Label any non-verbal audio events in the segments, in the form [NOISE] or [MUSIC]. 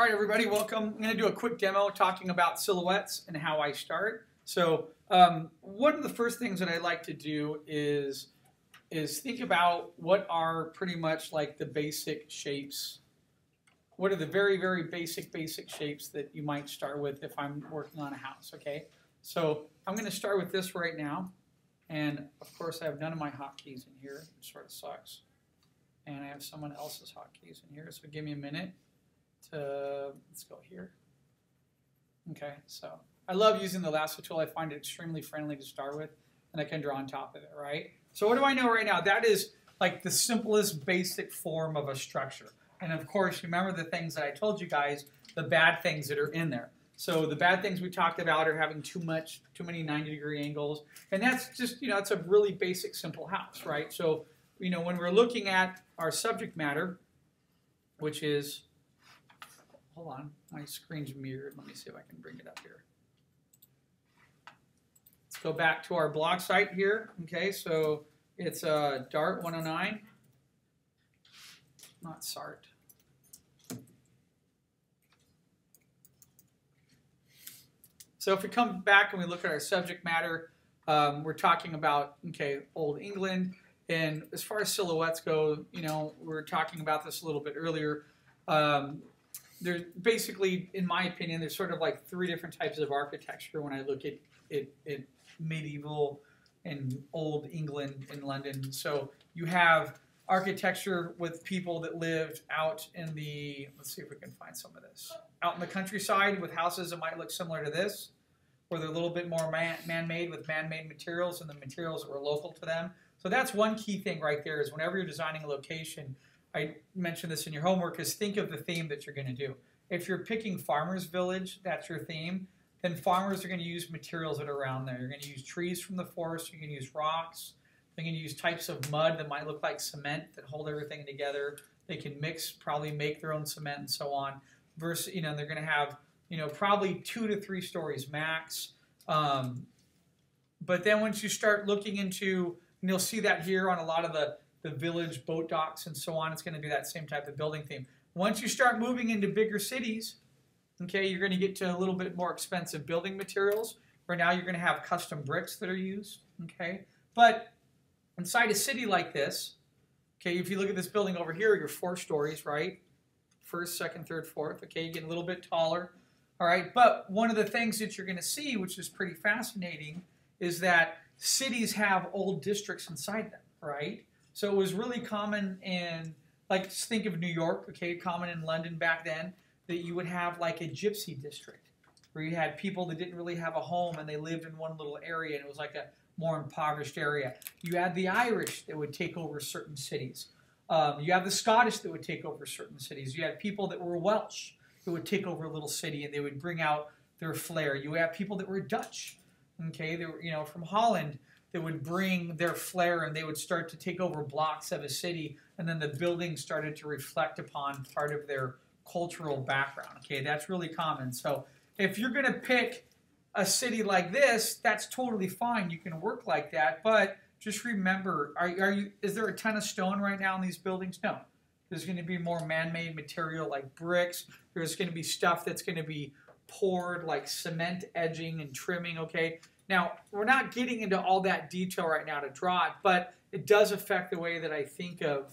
All right, everybody, welcome. I'm going to do a quick demo talking about silhouettes and how I start. So um, one of the first things that I like to do is, is think about what are pretty much like the basic shapes. What are the very, very basic, basic shapes that you might start with if I'm working on a house, okay? So I'm going to start with this right now. And of course, I have none of my hotkeys in here, which sort of sucks. And I have someone else's hotkeys in here, so give me a minute to, let's go here. Okay, so I love using the lasso tool. I find it extremely friendly to start with, and I can draw on top of it, right? So what do I know right now? That is like the simplest basic form of a structure. And of course, remember the things that I told you guys, the bad things that are in there. So the bad things we talked about are having too much, too many 90 degree angles. And that's just, you know, it's a really basic, simple house, right? So, you know, when we're looking at our subject matter, which is hold on, my screen's mirrored. Let me see if I can bring it up here. Let's go back to our blog site here. Okay, so it's uh, Dart 109, not SART. So if we come back and we look at our subject matter, um, we're talking about, okay, Old England. And as far as silhouettes go, you know, we were talking about this a little bit earlier. Um, there's basically, in my opinion, there's sort of like three different types of architecture when I look at, at medieval and old England and London. So you have architecture with people that lived out in the, let's see if we can find some of this, out in the countryside with houses that might look similar to this, where they're a little bit more man-made with man-made materials and the materials that were local to them. So that's one key thing right there is whenever you're designing a location, I mentioned this in your homework, is think of the theme that you're going to do. If you're picking Farmer's Village, that's your theme, then farmers are going to use materials that are around there. You're going to use trees from the forest, you're going to use rocks, they're going to use types of mud that might look like cement that hold everything together. They can mix, probably make their own cement and so on. Versus, you know, they're going to have, you know, probably two to three stories max. Um, but then once you start looking into, and you'll see that here on a lot of the the village, boat docks, and so on. It's going to be that same type of building theme. Once you start moving into bigger cities, okay, you're going to get to a little bit more expensive building materials. Where now you're going to have custom bricks that are used, okay. But inside a city like this, okay, if you look at this building over here, you're four stories, right? First, second, third, fourth. Okay, you get a little bit taller. All right, but one of the things that you're going to see, which is pretty fascinating, is that cities have old districts inside them, right? So it was really common in, like, just think of New York, okay, common in London back then, that you would have like a gypsy district where you had people that didn't really have a home and they lived in one little area and it was like a more impoverished area. You had the Irish that would take over certain cities. Um, you have the Scottish that would take over certain cities. You had people that were Welsh that would take over a little city and they would bring out their flair. You have people that were Dutch, okay, they were you know from Holland that would bring their flair and they would start to take over blocks of a city and then the buildings started to reflect upon part of their cultural background okay? That's really common. So if you're going to pick a city like this that's totally fine you can work like that but just remember are, are you is there a ton of stone right now in these buildings? No. There's going to be more man-made material like bricks there's going to be stuff that's going to be poured like cement edging and trimming okay now, we're not getting into all that detail right now to draw it, but it does affect the way that I think of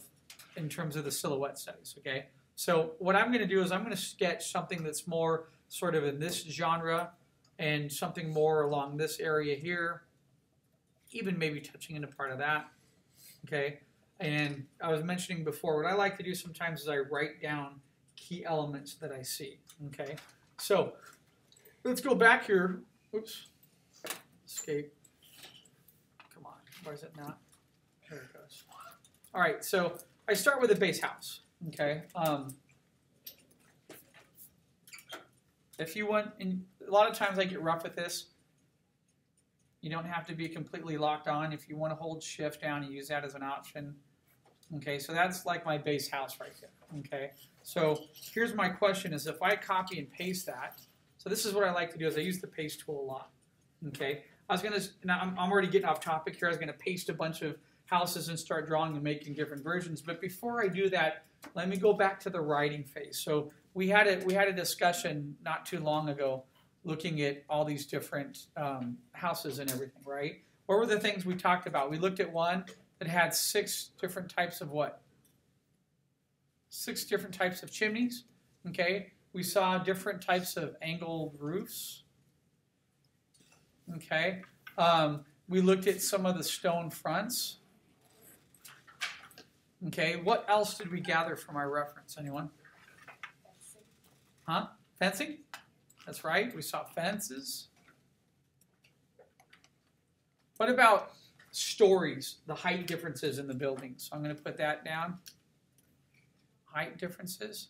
in terms of the silhouette studies, okay? So what I'm going to do is I'm going to sketch something that's more sort of in this genre and something more along this area here, even maybe touching into part of that, okay? And I was mentioning before, what I like to do sometimes is I write down key elements that I see, okay? So let's go back here. Oops escape. Come on, where is it not? There it goes. All right, so I start with a base house. Okay. Um, if you want, and a lot of times I get rough with this. You don't have to be completely locked on. If you want to hold shift down, you use that as an option. Okay, so that's like my base house right there. Okay, so here's my question: Is if I copy and paste that? So this is what I like to do: is I use the paste tool a lot. Okay, I was gonna. Now I'm, I'm already getting off topic here. I was gonna paste a bunch of houses and start drawing and making different versions. But before I do that, let me go back to the writing phase. So we had a we had a discussion not too long ago, looking at all these different um, houses and everything. Right? What were the things we talked about? We looked at one that had six different types of what? Six different types of chimneys. Okay. We saw different types of angled roofs. Okay. Um, we looked at some of the stone fronts. Okay, what else did we gather from our reference? Anyone? Huh? Fencing? That's right, we saw fences. What about stories, the height differences in the buildings? So I'm going to put that down. Height differences.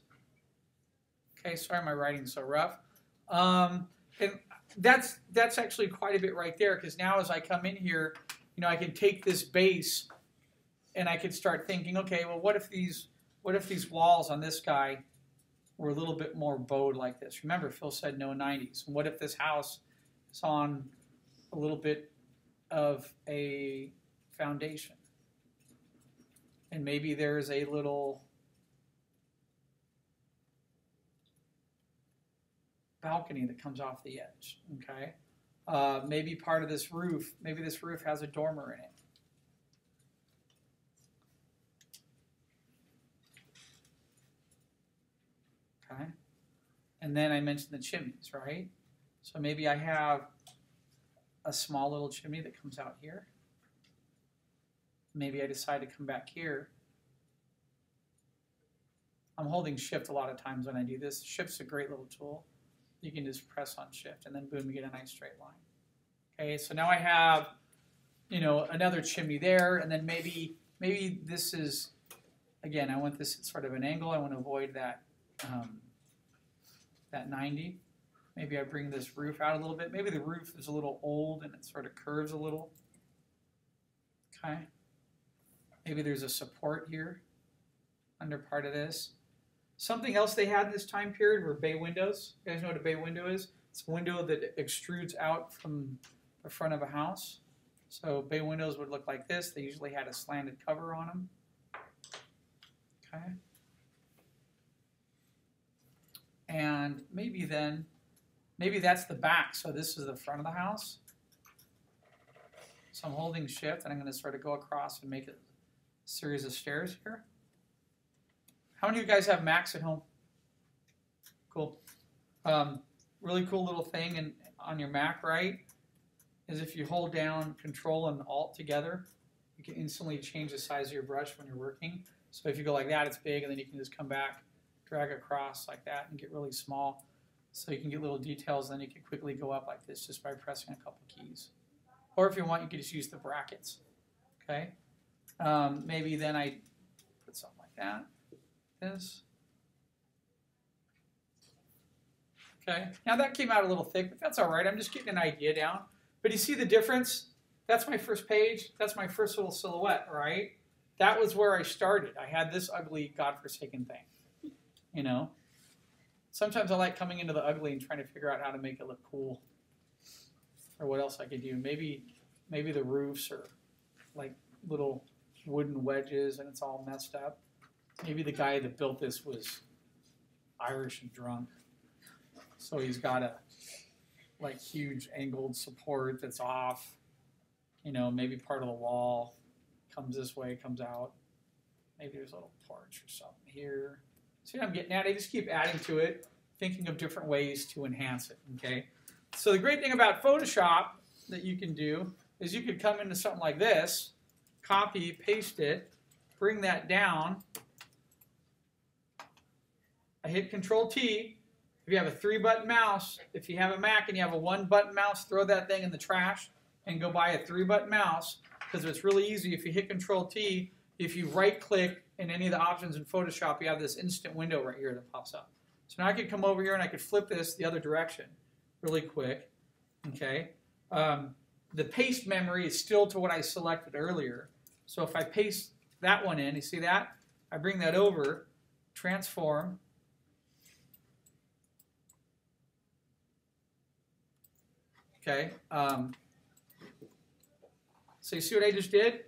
Okay, sorry my writing's so rough. Um, and that's that's actually quite a bit right there because now as I come in here, you know, I can take this base and I could start thinking, okay, well, what if these what if these walls on this guy were a little bit more bowed like this? Remember, Phil said no 90s. And what if this house is on a little bit of a foundation? And maybe there's a little balcony that comes off the edge. Okay, uh, maybe part of this roof, maybe this roof has a dormer in it. Okay, and then I mentioned the chimneys, right? So maybe I have a small little chimney that comes out here. Maybe I decide to come back here. I'm holding shift a lot of times when I do this. Shift's a great little tool you can just press on shift and then boom, you get a nice straight line. Okay, so now I have, you know, another chimney there, and then maybe maybe this is, again, I want this at sort of an angle. I want to avoid that um, that 90. Maybe I bring this roof out a little bit. Maybe the roof is a little old and it sort of curves a little. Okay. Maybe there's a support here under part of this. Something else they had in this time period were bay windows. You guys know what a bay window is? It's a window that extrudes out from the front of a house. So bay windows would look like this. They usually had a slanted cover on them. Okay. And maybe then, maybe that's the back. So this is the front of the house. So I'm holding shift and I'm going to sort of go across and make a series of stairs here. How many of you guys have Macs at home? Cool. Um, really cool little thing and on your Mac, right? Is if you hold down Control and Alt together, you can instantly change the size of your brush when you're working. So if you go like that, it's big, and then you can just come back, drag across like that, and get really small. So you can get little details, then you can quickly go up like this just by pressing a couple keys. Or if you want, you can just use the brackets. Okay. Um, maybe then I put something like that is. Okay, now that came out a little thick, but that's all right. I'm just getting an idea down. But you see the difference? That's my first page. That's my first little silhouette, right? That was where I started. I had this ugly, godforsaken thing, you know? Sometimes I like coming into the ugly and trying to figure out how to make it look cool or what else I could do. Maybe, maybe the roofs are like little wooden wedges and it's all messed up. Maybe the guy that built this was Irish and drunk. So he's got a like huge angled support that's off. You know, maybe part of the wall comes this way, comes out. Maybe there's a little porch or something here. See what I'm getting at? I just keep adding to it, thinking of different ways to enhance it. Okay. So the great thing about Photoshop that you can do is you could come into something like this, copy, paste it, bring that down, I hit Control T. If you have a three button mouse, if you have a Mac and you have a one button mouse, throw that thing in the trash and go buy a three button mouse because it's really easy. If you hit Control T, if you right click in any of the options in Photoshop, you have this instant window right here that pops up. So now I could come over here and I could flip this the other direction really quick. Okay. Um, the paste memory is still to what I selected earlier. So if I paste that one in, you see that? I bring that over, transform, Okay. Um, so you see what I just did?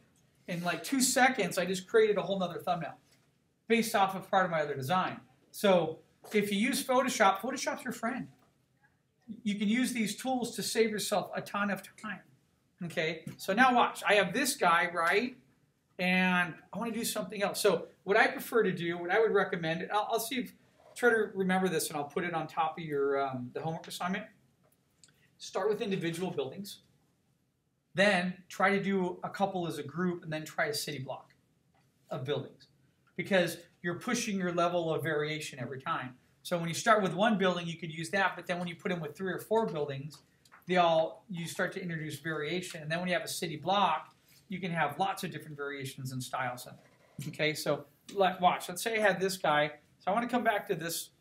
In like two seconds, I just created a whole nother thumbnail based off of part of my other design. So if you use Photoshop, Photoshop's your friend. You can use these tools to save yourself a ton of time. Okay, so now watch. I have this guy, right? And I want to do something else. So what I prefer to do, what I would recommend, I'll, I'll see if, try to remember this and I'll put it on top of your um, the homework assignment. Start with individual buildings. Then try to do a couple as a group and then try a city block of buildings. Because you're pushing your level of variation every time. So when you start with one building, you could use that, but then when you put in with three or four buildings, they all you start to introduce variation. And then when you have a city block, you can have lots of different variations and styles in it. Okay, so let, watch. Let's say I had this guy. So I want to come back to this.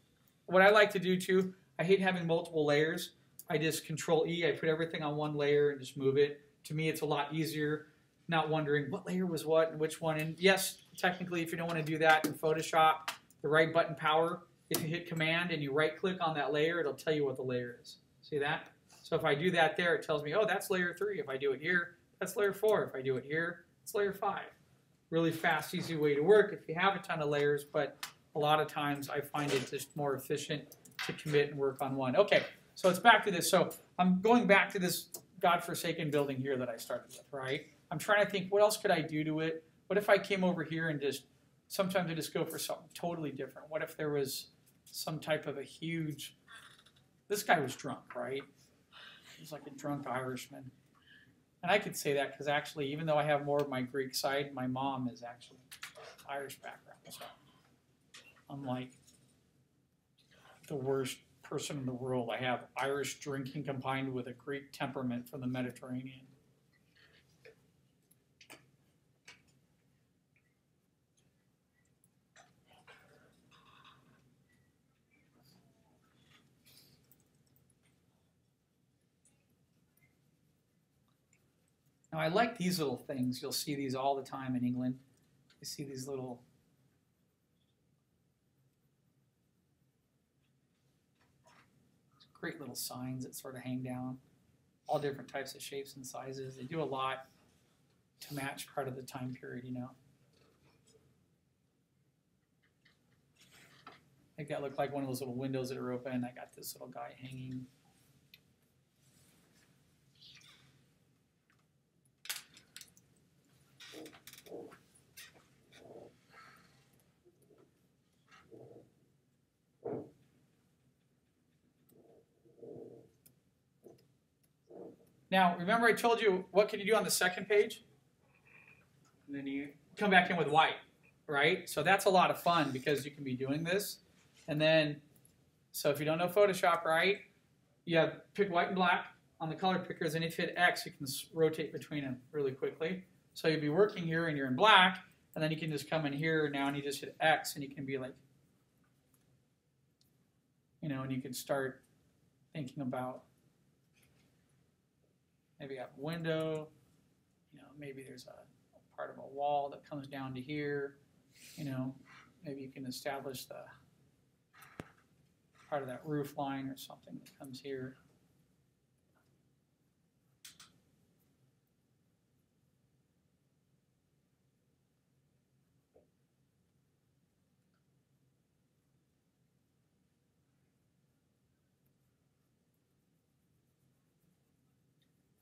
What I like to do too, I hate having multiple layers. I just control E, I put everything on one layer and just move it. To me, it's a lot easier, not wondering what layer was what and which one. And yes, technically, if you don't want to do that in Photoshop, the right button power, if you hit Command and you right click on that layer, it'll tell you what the layer is. See that? So if I do that there, it tells me, oh, that's layer 3. If I do it here, that's layer 4. If I do it here, it's layer 5. Really fast, easy way to work if you have a ton of layers, but a lot of times I find it just more efficient to commit and work on one. Okay, so it's back to this. So I'm going back to this godforsaken building here that I started with, right? I'm trying to think, what else could I do to it? What if I came over here and just, sometimes I just go for something totally different. What if there was some type of a huge, this guy was drunk, right? He's like a drunk Irishman. And I could say that because actually, even though I have more of my Greek side, my mom is actually Irish background. So I'm like the worst person in the world. I have Irish drinking combined with a Greek temperament from the Mediterranean. Now, I like these little things. You'll see these all the time in England. You see these little great little signs that sort of hang down, all different types of shapes and sizes. They do a lot to match part of the time period, you know. I Make that look like one of those little windows that are open. I got this little guy hanging. Now, remember I told you what can you do on the second page? And then you come back in with white, right? So that's a lot of fun because you can be doing this. And then, so if you don't know Photoshop, right, you have pick white and black on the color pickers, and if you hit X, you can rotate between them really quickly. So you'll be working here and you're in black, and then you can just come in here now and you just hit X, and you can be like, you know, and you can start thinking about maybe a window, you know, maybe there's a, a part of a wall that comes down to here, you know, maybe you can establish the part of that roof line or something that comes here.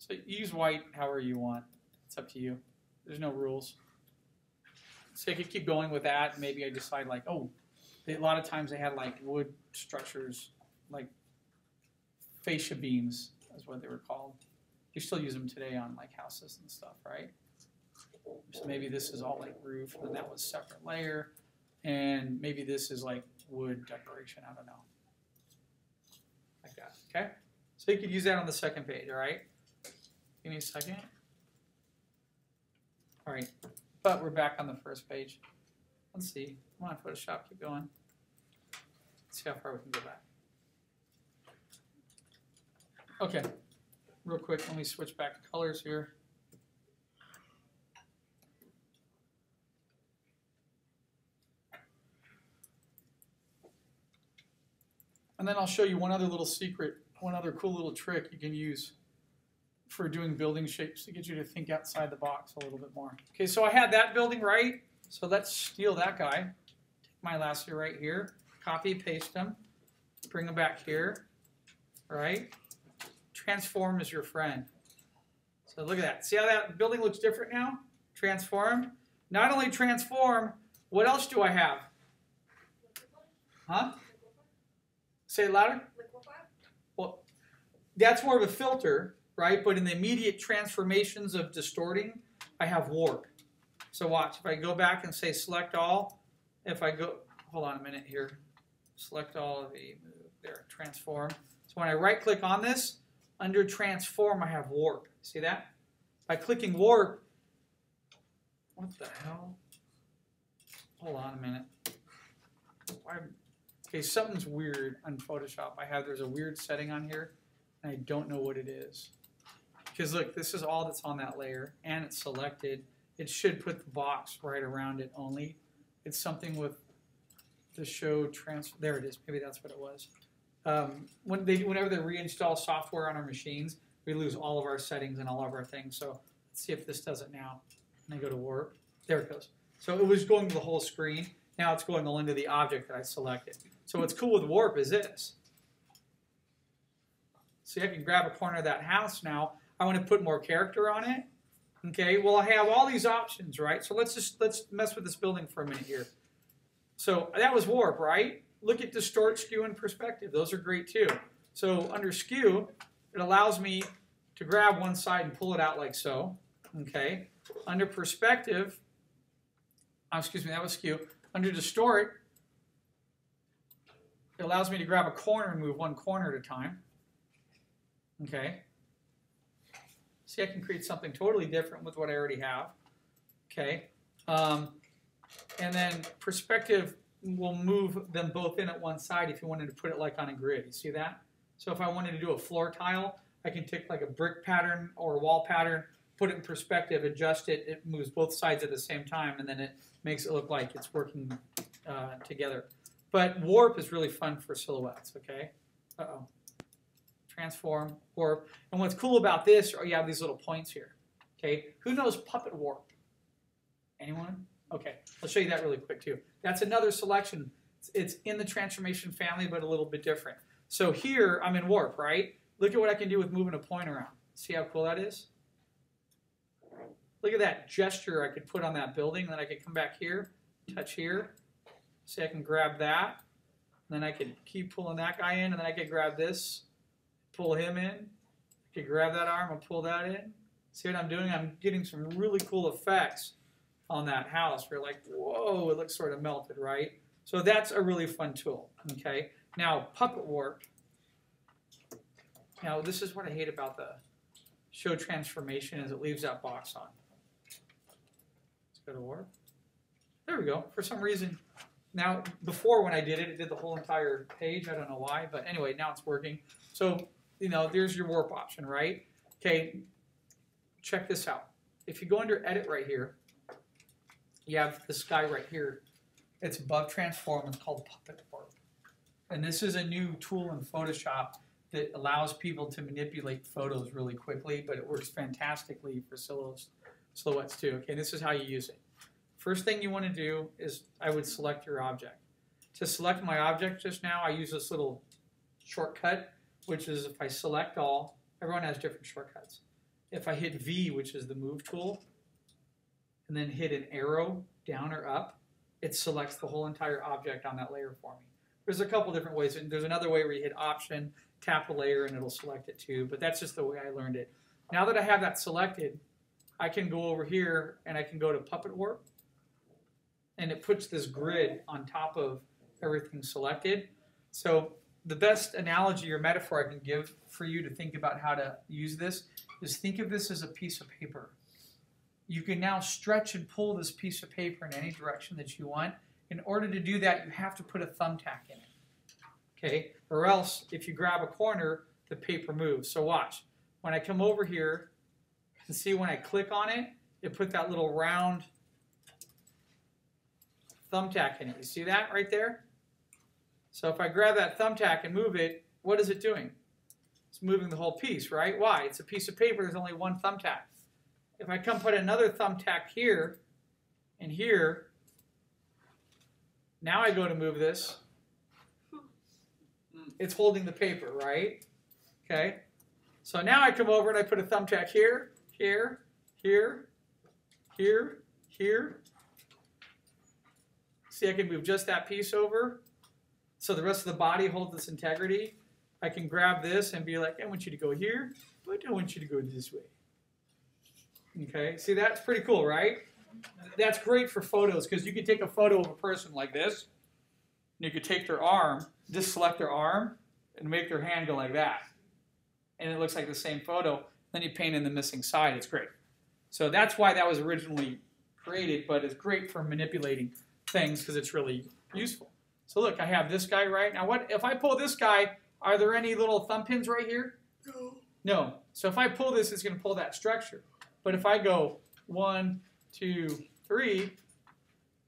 So use white however you want. It's up to you. There's no rules. So I could keep going with that. Maybe I decide like, oh, they, a lot of times they had like wood structures, like fascia beams, is what they were called. You still use them today on like houses and stuff, right? So maybe this is all like roof, and that was separate layer, and maybe this is like wood decoration. I don't know, like that. Okay, so you could use that on the second page. All right. Give me a second. All right, but we're back on the first page. Let's see. Come on, Photoshop, keep going. Let's see how far we can go back. Okay, real quick, let me switch back to colors here. And then I'll show you one other little secret, one other cool little trick you can use for doing building shapes to get you to think outside the box a little bit more. Okay, so I had that building right. So let's steal that guy. Take my last year right here. copy, paste them, bring them back here, right? Transform is your friend. So look at that. See how that building looks different now? Transform. Not only transform, what else do I have? Huh? Say it louder. Well, that's more of a filter, right? But in the immediate transformations of distorting, I have warp. So watch, if I go back and say select all, if I go, hold on a minute here, select all of the, there, transform. So when I right click on this, under transform I have warp. See that? By clicking warp, what the hell? Hold on a minute. Why? Okay, something's weird on Photoshop. I have, there's a weird setting on here, and I don't know what it is. Because look, this is all that's on that layer, and it's selected. It should put the box right around it only. It's something with the show transfer. There it is. Maybe that's what it was. Um, when they, whenever they reinstall software on our machines, we lose all of our settings and all of our things. So let's see if this does it now. And I go to warp. There it goes. So it was going to the whole screen. Now it's going all into the object that I selected. So what's cool with warp is this. See, I can grab a corner of that house now. I want to put more character on it. Okay, well I have all these options, right? So let's just let's mess with this building for a minute here. So that was warp, right? Look at distort, skew, and perspective. Those are great too. So under skew, it allows me to grab one side and pull it out like so. Okay. Under perspective, oh, excuse me, that was skew. Under distort, it allows me to grab a corner and move one corner at a time. Okay. See, I can create something totally different with what I already have. Okay. Um, and then perspective will move them both in at one side if you wanted to put it like on a grid. You see that? So if I wanted to do a floor tile, I can take like a brick pattern or a wall pattern, put it in perspective, adjust it, it moves both sides at the same time, and then it makes it look like it's working uh, together. But warp is really fun for silhouettes, okay? Uh-oh. Transform, warp. And what's cool about this are you have these little points here, okay? Who knows puppet warp? Anyone? Okay, I'll show you that really quick too. That's another selection. It's in the transformation family, but a little bit different. So here, I'm in warp, right? Look at what I can do with moving a point around. See how cool that is? Look at that gesture I could put on that building. Then I could come back here, touch here. See, I can grab that. Then I could keep pulling that guy in, and then I could grab this, pull him in. I could grab that arm and pull that in. See what I'm doing? I'm getting some really cool effects on that house. We're like, whoa, it looks sort of melted, right? So that's a really fun tool, okay? Now, Puppet Warp. Now, this is what I hate about the show transformation is it leaves that box on. Let's go to Warp. There we go. For some reason, now, before when I did it, it did the whole entire page. I don't know why, but anyway, now it's working. So, you know, there's your Warp option, right? Okay, check this out. If you go under Edit right here, you have this guy right here. It's above Transform. It's called Puppet Warp. And this is a new tool in Photoshop that allows people to manipulate photos really quickly, but it works fantastically for silhouettes, silhouettes too. Okay, this is how you use it. First thing you want to do is I would select your object. To select my object just now, I use this little shortcut, which is if I select all, everyone has different shortcuts. If I hit V, which is the move tool, and then hit an arrow down or up, it selects the whole entire object on that layer for me. There's a couple different ways. There's another way where you hit Option, tap a layer, and it'll select it too. But that's just the way I learned it. Now that I have that selected, I can go over here and I can go to Puppet Warp. And it puts this grid on top of everything selected. So the best analogy or metaphor I can give for you to think about how to use this is think of this as a piece of paper. You can now stretch and pull this piece of paper in any direction that you want in order to do that, you have to put a thumbtack in it. Okay? Or else, if you grab a corner, the paper moves. So watch. When I come over here, and [LAUGHS] see when I click on it, it put that little round thumbtack in it. You see that right there? So if I grab that thumbtack and move it, what is it doing? It's moving the whole piece, right? Why? It's a piece of paper, there's only one thumbtack. If I come put another thumbtack here and here, now I go to move this, it's holding the paper, right? Okay. So now I come over and I put a thumbtack here, here, here, here, here. See, I can move just that piece over. So the rest of the body holds its integrity. I can grab this and be like, I want you to go here, but I want you to go this way. Okay, see that's pretty cool, right? That's great for photos because you can take a photo of a person like this. And you could take their arm, just select their arm, and make their hand go like that. And it looks like the same photo. Then you paint in the missing side. It's great. So that's why that was originally created, but it's great for manipulating things because it's really useful. So look, I have this guy right now. What if I pull this guy? Are there any little thumb pins right here? No. No. So if I pull this, it's going to pull that structure. But if I go one, two, three,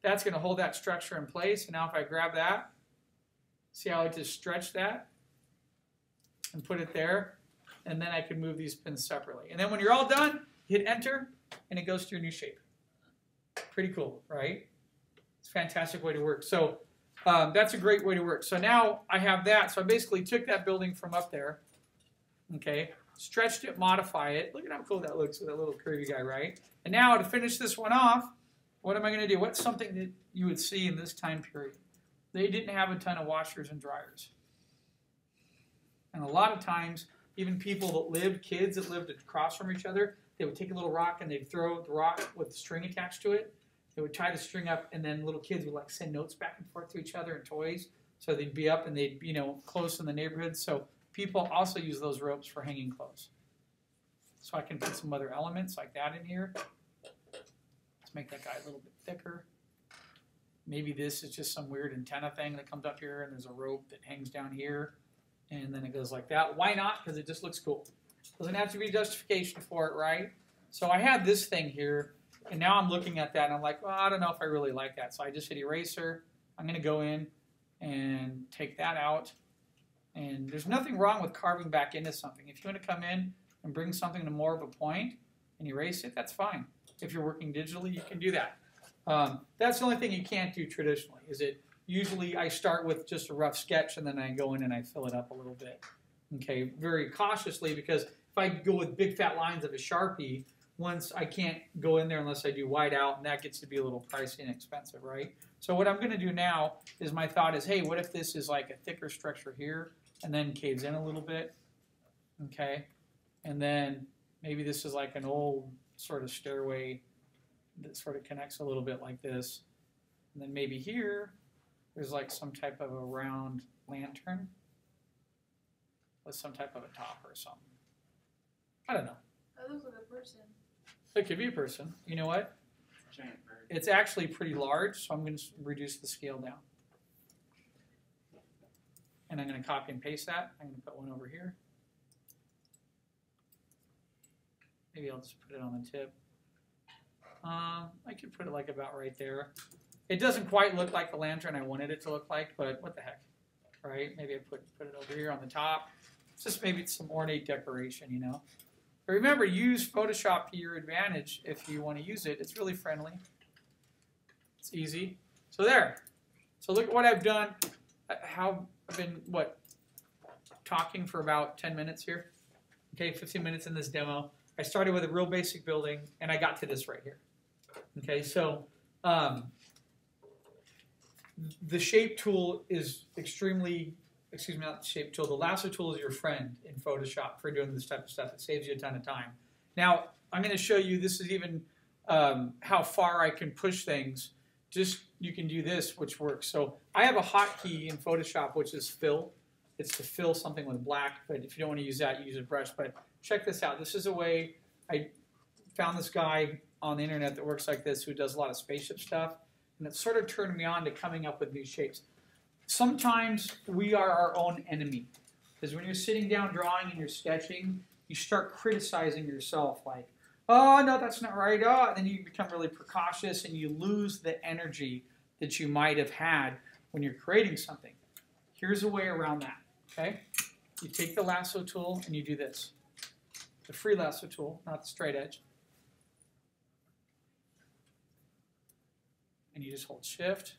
that's going to hold that structure in place. And now if I grab that, see how I just stretch that and put it there. And then I can move these pins separately. And then when you're all done, hit enter and it goes to your new shape. Pretty cool, right? It's a fantastic way to work. So um, that's a great way to work. So now I have that. So I basically took that building from up there, okay, stretched it, modify it. Look at how cool that looks with that little curvy guy, right? And now to finish this one off, what am I going to do? What's something that you would see in this time period? They didn't have a ton of washers and dryers. And a lot of times, even people that lived, kids that lived across from each other, they would take a little rock and they'd throw the rock with the string attached to it. They would tie the string up, and then little kids would like send notes back and forth to each other and toys. So they'd be up and they'd, you know, close in the neighborhood. So people also use those ropes for hanging clothes. So I can put some other elements like that in here. Let's make that guy a little bit thicker. Maybe this is just some weird antenna thing that comes up here and there's a rope that hangs down here and then it goes like that. Why not? Because it just looks cool. Doesn't have to be justification for it, right? So I had this thing here and now I'm looking at that and I'm like, well, I don't know if I really like that. So I just hit eraser. I'm going to go in and take that out. And there's nothing wrong with carving back into something. If you want to come in and bring something to more of a point and erase it, that's fine. If you're working digitally, you can do that. Um, that's the only thing you can't do traditionally. Is it usually I start with just a rough sketch and then I go in and I fill it up a little bit. Okay, very cautiously because if I go with big fat lines of a sharpie, once I can't go in there unless I do white out, and that gets to be a little pricey and expensive, right? So what I'm going to do now is my thought is, hey, what if this is like a thicker structure here and then caves in a little bit, okay? And then maybe this is like an old sort of stairway that sort of connects a little bit like this. And then maybe here, there's like some type of a round lantern with some type of a top or something. I don't know. That looks like a person. It could be a person. You know what? Giant bird. It's actually pretty large, so I'm going to reduce the scale down. And I'm going to copy and paste that. I'm going to put one over here. Maybe I'll just put it on the tip. Um, I could put it like about right there. It doesn't quite look like the lantern I wanted it to look like, but what the heck, right? Maybe I put put it over here on the top. It's just maybe it's some ornate decoration, you know. But remember, use Photoshop to your advantage if you want to use it. It's really friendly. It's easy. So there. So look at what I've done. How I've been what talking for about 10 minutes here. Okay, 15 minutes in this demo. I started with a real basic building, and I got to this right here. Okay, so um, the shape tool is extremely, excuse me, not the shape tool, the lasso tool is your friend in Photoshop for doing this type of stuff. It saves you a ton of time. Now, I'm going to show you, this is even um, how far I can push things. Just, you can do this, which works. So I have a hotkey in Photoshop, which is fill. It's to fill something with black, but if you don't want to use that, you use a brush. But check this out. This is a way, I found this guy on the internet that works like this who does a lot of spaceship stuff and it sort of turned me on to coming up with new shapes. Sometimes we are our own enemy because when you're sitting down drawing and you're sketching, you start criticizing yourself like, oh no, that's not right. Oh, and then you become really precautious and you lose the energy that you might have had when you're creating something. Here's a way around that. Okay, you take the lasso tool and you do this. The free lasso tool, not the straight edge. and you just hold shift.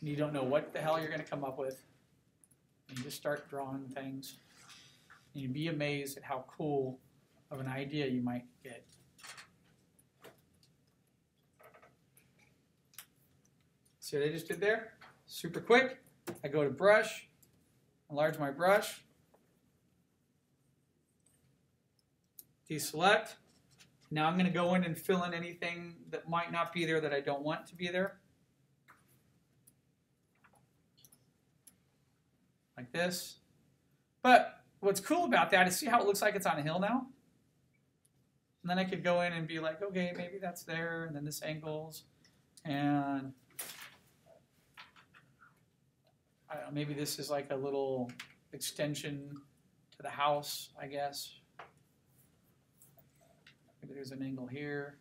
And you don't know what the hell you're going to come up with, and you just start drawing things, and you'd be amazed at how cool of an idea you might get. See what I just did there? Super quick. I go to brush, enlarge my brush, deselect. Now I'm going to go in and fill in anything that might not be there that I don't want to be there. Like this. But what's cool about that is see how it looks like it's on a hill now? And then I could go in and be like, okay, maybe that's there, and then this angles, and I don't know, maybe this is like a little extension to the house, I guess. Maybe there's an angle here.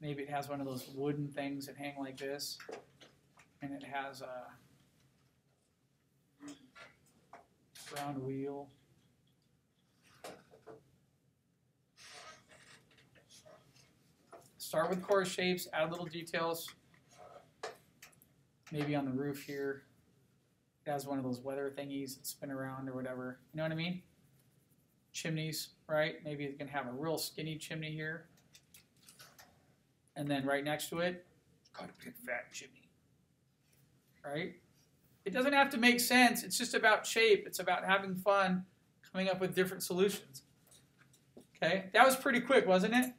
Maybe it has one of those wooden things that hang like this, and it has a round wheel. Start with core shapes, add little details. Maybe on the roof here, it has one of those weather thingies that spin around or whatever. You know what I mean? Chimneys, right? Maybe you can have a real skinny chimney here. And then right next to it, got a big fat chimney. Right? It doesn't have to make sense. It's just about shape. It's about having fun, coming up with different solutions. Okay, that was pretty quick, wasn't it?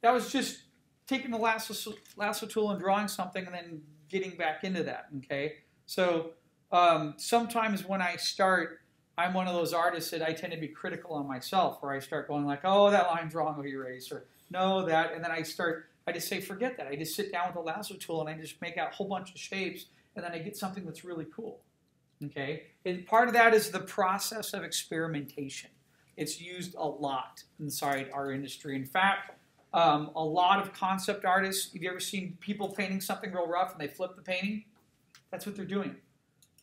That was just taking the lasso, lasso tool and drawing something and then getting back into that. Okay, so um, sometimes when I start, I'm one of those artists that I tend to be critical on myself, where I start going like, "Oh, that line's wrong, we erase," or "No, that," and then I start. I just say, "Forget that." I just sit down with the lasso tool and I just make out a whole bunch of shapes and then I get something that's really cool. Okay, and part of that is the process of experimentation. It's used a lot inside our industry. In fact, um, a lot of concept artists. Have you ever seen people painting something real rough and they flip the painting? That's what they're doing.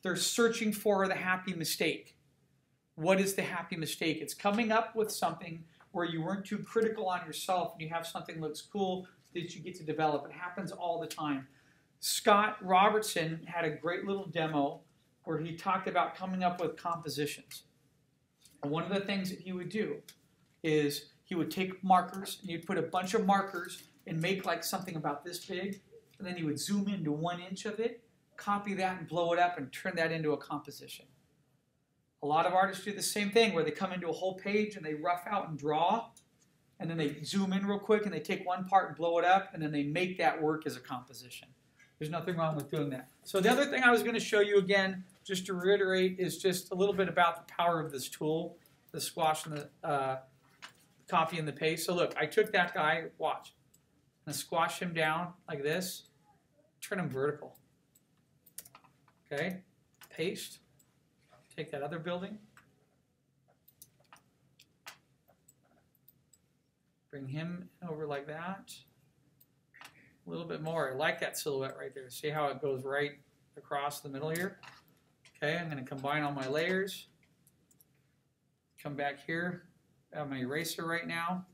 They're searching for the happy mistake. What is the happy mistake? It's coming up with something where you weren't too critical on yourself and you have something that looks cool that you get to develop. It happens all the time. Scott Robertson had a great little demo where he talked about coming up with compositions. And one of the things that he would do is he would take markers and he'd put a bunch of markers and make like something about this big, and then he would zoom into one inch of it, copy that and blow it up and turn that into a composition. A lot of artists do the same thing where they come into a whole page and they rough out and draw, and then they zoom in real quick and they take one part and blow it up, and then they make that work as a composition. There's nothing wrong with doing that. So the other thing I was going to show you again, just to reiterate, is just a little bit about the power of this tool, the squash and the uh, copy and the paste. So look, I took that guy, watch, and squash him down like this, turn him vertical. Okay, paste, take that other building, bring him over like that a little bit more. I like that silhouette right there. See how it goes right across the middle here? Okay, I'm going to combine all my layers. Come back here. I have my eraser right now.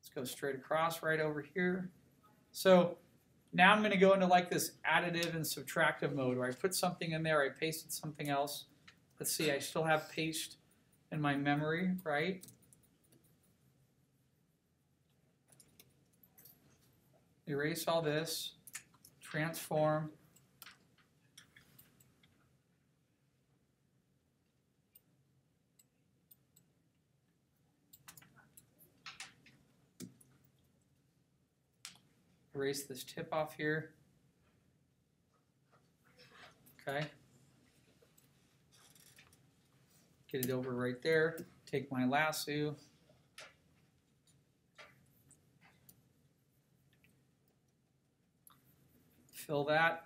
Let's go straight across right over here. So now I'm going to go into like this additive and subtractive mode where I put something in there, I pasted something else. Let's see, I still have paste in my memory, right? Erase all this, transform, erase this tip off here. Okay. Get it over right there. Take my lasso, fill that,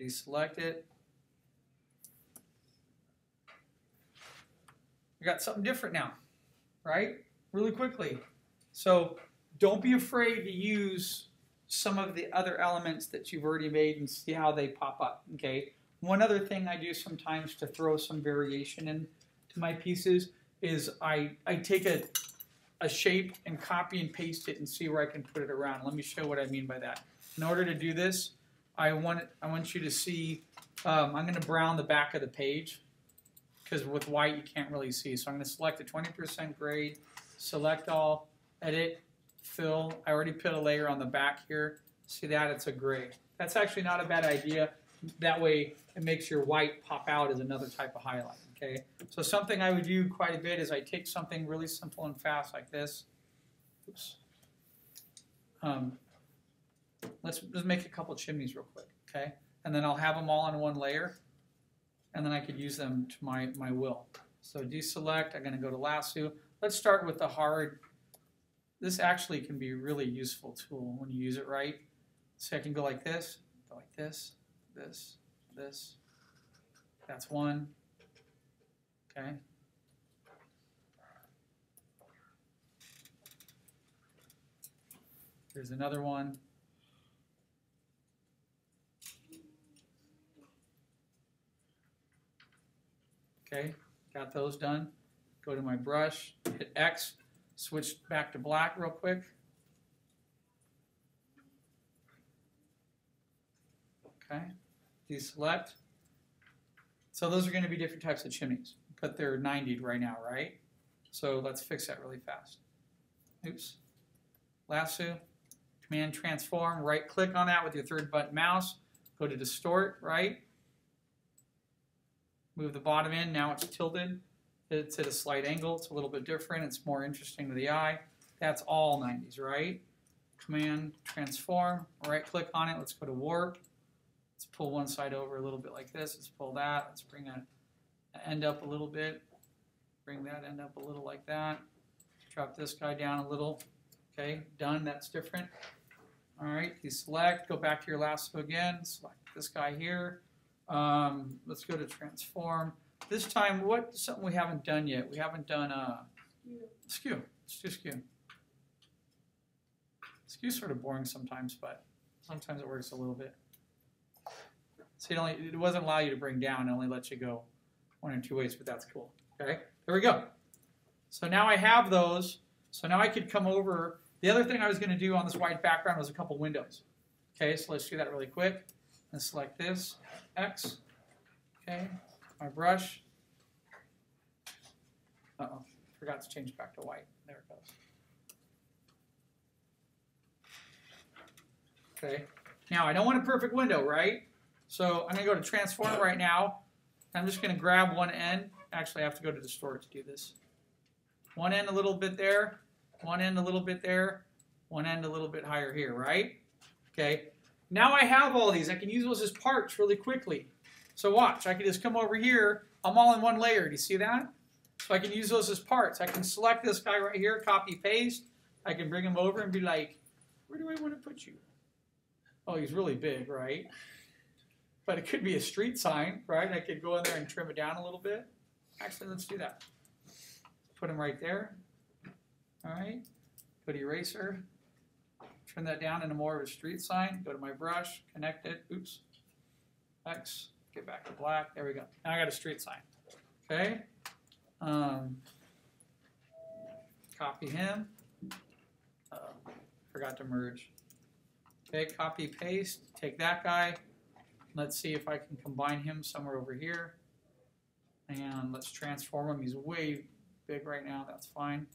deselect it. We got something different now, right? Really quickly. So don't be afraid to use some of the other elements that you've already made and see how they pop up, okay? One other thing I do sometimes to throw some variation into my pieces is I, I take a, a shape and copy and paste it and see where I can put it around. Let me show what I mean by that. In order to do this, I want I want you to see. Um, I'm going to brown the back of the page because with white you can't really see. So I'm going to select the 20% grade, select all, edit, fill. I already put a layer on the back here. See that? It's a gray. That's actually not a bad idea. That way it makes your white pop out as another type of highlight. Okay. So something I would do quite a bit is I take something really simple and fast like this. Oops. Um, let's just make a couple chimneys real quick, okay? And then I'll have them all on one layer, and then I could use them to my, my will. So deselect, I'm gonna go to lasso. Let's start with the hard. This actually can be a really useful tool when you use it right. So I can go like this, go like this, this, this. That's one, okay? Here's another one. Okay, got those done. Go to my brush, hit X, switch back to black real quick. Okay, deselect. So those are going to be different types of chimneys, but they're 90 right now, right? So let's fix that really fast. Oops. Lasso, Command Transform, right click on that with your third button mouse, go to Distort, right? Move the bottom in, now it's tilted. It's at a slight angle, it's a little bit different, it's more interesting to the eye. That's all 90s, right? Command Transform, right click on it, let's go to Warp. Let's pull one side over a little bit like this, let's pull that, let's bring a end up a little bit, bring that end up a little like that. Drop this guy down a little, okay, done, that's different. All right, you select, go back to your lasso again, select this guy here. Um, let's go to transform. This time, what something we haven't done yet? We haven't done uh, skew. Let's do skew. Skew's sort of boring sometimes, but sometimes it works a little bit. See, it only it doesn't allow you to bring down; it only lets you go one or two ways, but that's cool. Okay, there we go. So now I have those. So now I could come over. The other thing I was going to do on this white background was a couple windows. Okay, so let's do that really quick. And select this, X. Okay, my brush. Uh-oh, forgot to change back to white. There it goes. Okay, now I don't want a perfect window, right? So I'm going to go to transform right now. I'm just going to grab one end. Actually, I have to go to distort to do this. One end a little bit there, one end a little bit there, one end a little bit higher here, right? Okay, now I have all these. I can use those as parts really quickly. So watch, I can just come over here. I'm all in one layer. Do you see that? So I can use those as parts. I can select this guy right here, copy, paste. I can bring him over and be like, where do I want to put you? Oh, he's really big, right? But it could be a street sign, right? I could go in there and trim it down a little bit. Actually, let's do that. Put him right there. All right. Put eraser. Turn that down into more of a street sign. Go to my brush, connect it. Oops. X. Get back to black. There we go. Now I got a street sign. Okay. Um, copy him. Uh, forgot to merge. Okay, copy, paste. Take that guy. Let's see if I can combine him somewhere over here. And let's transform him. He's way big right now. That's fine.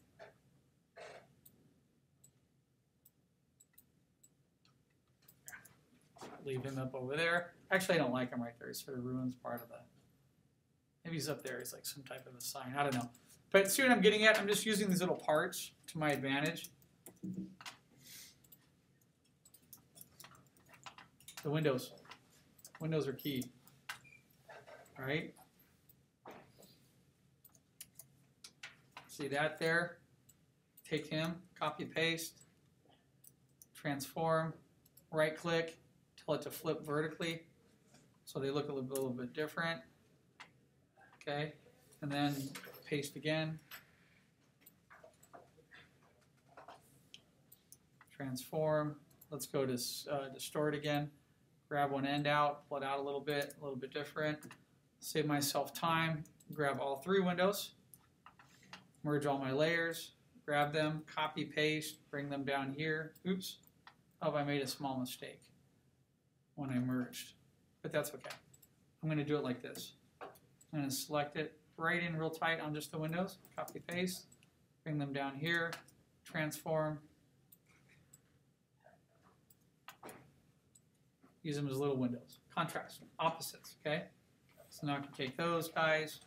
Leave him up over there. Actually, I don't like him right there. He sort of ruins part of the. Maybe he's up there. He's like some type of a sign. I don't know. But see what I'm getting at? I'm just using these little parts to my advantage. The windows. Windows are key. All right. See that there? Take him, copy paste, transform, right click, tell it to flip vertically so they look a little, little bit different. Okay, and then paste again. Transform. Let's go to uh, distort again. Grab one end out, pull it out a little bit, a little bit different. Save myself time. Grab all three windows. Merge all my layers. Grab them, copy, paste, bring them down here. Oops. Oh, I made a small mistake. When I merged, but that's okay. I'm going to do it like this. I'm going to select it right in real tight on just the windows, copy paste, bring them down here, transform, use them as little windows. Contrast, opposites, okay? So now I can take those guys,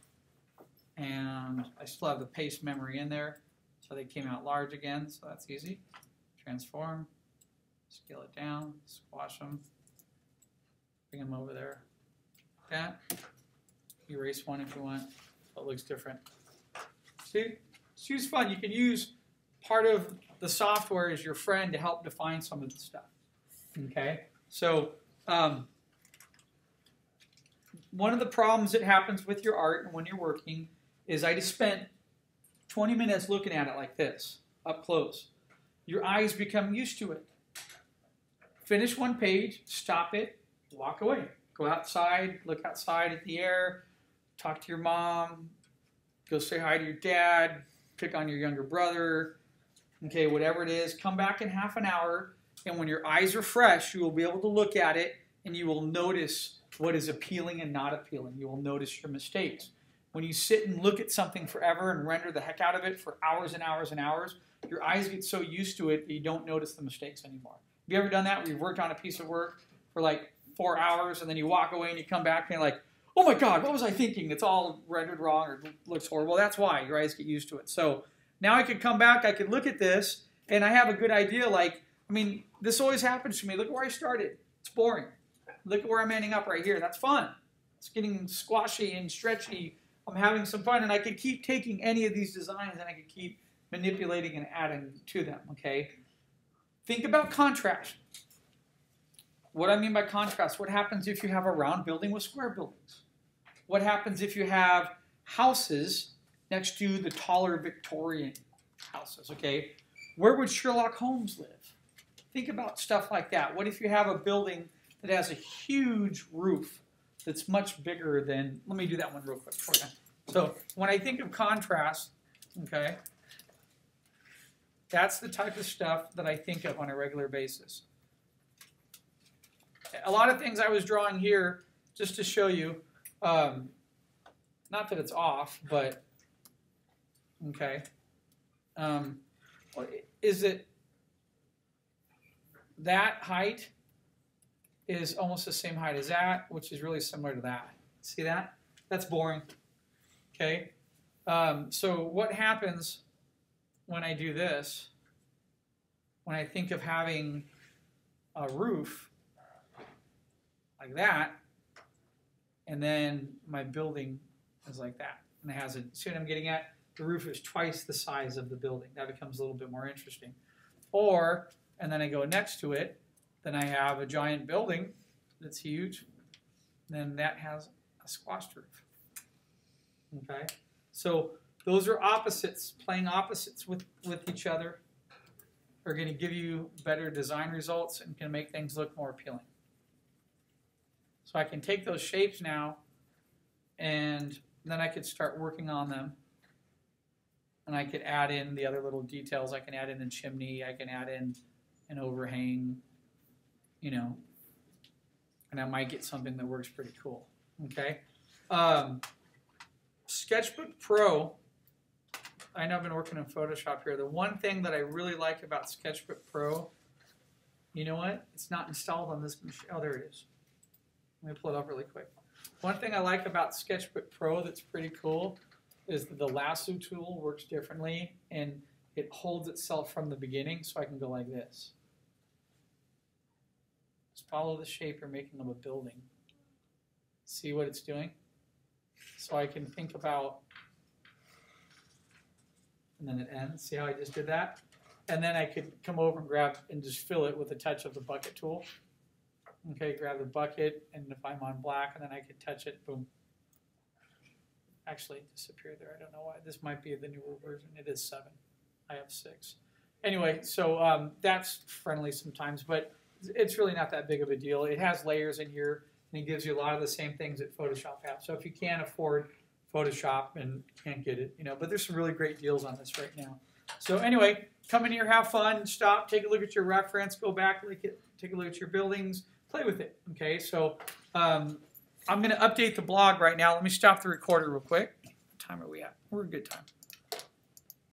and I still have the paste memory in there, so they came out large again, so that's easy. Transform, scale it down, squash them, bring them over there. That, erase one if you want, it looks different. See, it's fun. You can use part of the software as your friend to help define some of the stuff. Okay, so um, one of the problems that happens with your art and when you're working is I just spent 20 minutes looking at it like this, up close. Your eyes become used to it. Finish one page, stop it, walk away. Go outside, look outside at the air, talk to your mom, go say hi to your dad, pick on your younger brother, okay, whatever it is. Come back in half an hour, and when your eyes are fresh, you will be able to look at it and you will notice what is appealing and not appealing. You will notice your mistakes. When you sit and look at something forever and render the heck out of it for hours and hours and hours, your eyes get so used to it that you don't notice the mistakes anymore. Have you ever done that where you've worked on a piece of work for like four hours and then you walk away and you come back and you're like, oh my God, what was I thinking? It's all rendered wrong or looks horrible. That's why your eyes get used to it. So now I could come back, I could look at this, and I have a good idea. Like, I mean, this always happens to me. Look where I started. It's boring. Look at where I'm ending up right here. That's fun. It's getting squashy and stretchy. I'm having some fun, and I could keep taking any of these designs and I could keep manipulating and adding to them, okay? Think about contrast. What I mean by contrast, what happens if you have a round building with square buildings? What happens if you have houses next to the taller Victorian houses, okay? Where would Sherlock Holmes live? Think about stuff like that. What if you have a building that has a huge roof that's much bigger than, let me do that one real quick for you. So when I think of contrast, okay, that's the type of stuff that I think of on a regular basis. A lot of things I was drawing here just to show you, um, not that it's off, but okay, um, is it that height is almost the same height as that, which is really similar to that. See that? That's boring. Okay. Um, so what happens when I do this? When I think of having a roof like that, and then my building is like that, and it has a. See what I'm getting at? The roof is twice the size of the building. That becomes a little bit more interesting. Or, and then I go next to it, then I have a giant building that's huge. Then that has a squashed roof. Okay? So those are opposites. Playing opposites with, with each other are going to give you better design results and can make things look more appealing. So I can take those shapes now and then I could start working on them. And I could add in the other little details. I can add in a chimney. I can add in an overhang you know, and I might get something that works pretty cool. Okay. Um, Sketchbook Pro. I know I've been working in Photoshop here. The one thing that I really like about Sketchbook Pro, you know what? It's not installed on this machine. Oh, there it is. Let me pull it up really quick. One thing I like about Sketchbook Pro that's pretty cool is that the lasso tool works differently and it holds itself from the beginning so I can go like this Just follow the shape you're making of a building. See what it's doing? So I can think about, and then it ends. See how I just did that? And then I could come over and grab and just fill it with a touch of the bucket tool. Okay, grab the bucket, and if I'm on black, and then I could touch it, boom. Actually, it disappeared there. I don't know why. This might be the newer version. It is seven. I have six. Anyway, so um, that's friendly sometimes, but it's really not that big of a deal. It has layers in here, and it gives you a lot of the same things that Photoshop has. So if you can't afford Photoshop and can't get it, you know, but there's some really great deals on this right now. So anyway, come in here, have fun, stop, take a look at your reference, go back, look at, take a look at your buildings, play with it. Okay, so um, I'm going to update the blog right now. Let me stop the recorder real quick. What time are we at? We're a good time.